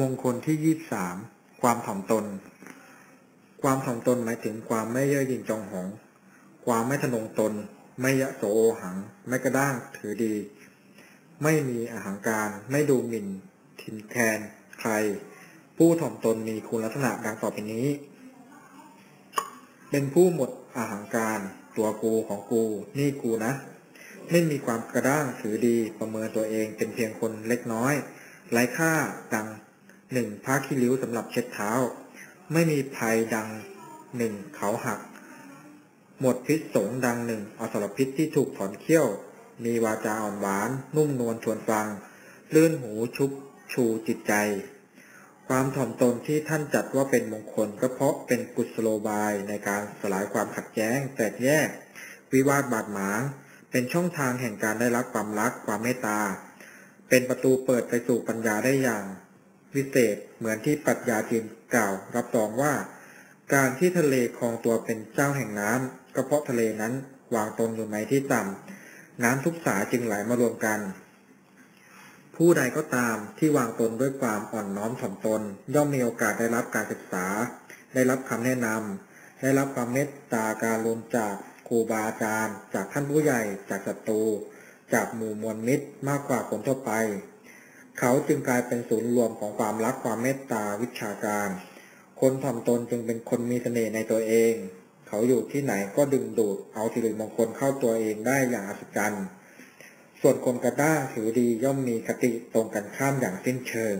มงคลที่ยี่สามความถ่อมตน ความถ่อมตนหมายถึงความไม่เย่อหยิ่งจองหอง ความไม่ทะนงตน ไม่ยะโสโอหัง ไม่กระด้างถือดี ไม่มีอาหางการ ไม่ดูหมิ่น ทินแคลนใคร ผู้ถ่อมตนมีคุณลักษณะดังต่อไปนี้ เป็นผู้หมดอาหางการ ตัวกูของกู นี่กูนะ ไม่มีความกระด้างถือดีประเมินตัวเองเป็นเพียงคนเล็กน้อยไร้ค่าดัง หนึ่งผ้าขี้ริ้วสำหรับเช็ดเท้า ไม่มีภัยดังหนึ่งเขาหัก หมดพิษสงดังหนึ่งอสรพิษที่ถูกถอนเขี้ยว มีวาจาอ่อนหวาน นุ่มนวลชวนฟัง ลื่นหูชุบชูจิตใจ ความถ่อมตนที่ท่านจัดว่าเป็นมงคลก็เพราะเป็นกุศโลบายในการสลายความขัดแย้ง แตกแยก วิวาทบาดหมาง เป็นช่องทางแห่งการได้รับความรักความเมตตา เป็นประตูเปิดไปสู่ปัญญาได้อย่าง วิเศษเหมือนที่ปรัชญาจีนกล่าว รับรองว่า การที่ทะเลคลองตัวเป็นเจ้าแห่งน้ำก็เพราะทะเลนั้นวางตนอยู่ในที่ต่ำน้ำทุกสายจึงไหลมารวมกัน ผู้ใดก็ตามที่วางตนด้วยความอ่อนน้อมถ่อมตน ย่อมมีโอกาสได้รับการศึกษา ได้รับคำแนะนำได้รับความเมตตาการรวมจากครูบาอาจารย์ จากท่านผู้ใหญ่จากศัตรูจากหมู่มวลมิตรมากกว่าคนทั่วไป เขาจึงกลายเป็นศูนย์รวมของความรักความเมตตาวิชาการ คนถ่อมตนจึงเป็นคนมีเสน่ห์ในตัวเอง เขาอยู่ที่ไหนก็ดึงดูดเอาสิริมงคลเข้าตัวเองได้อย่างอัศจรรย์ ส่วนคนกระด้างถือดีย่อมมีคติตรงกันข้ามอย่างสิ้นเชิง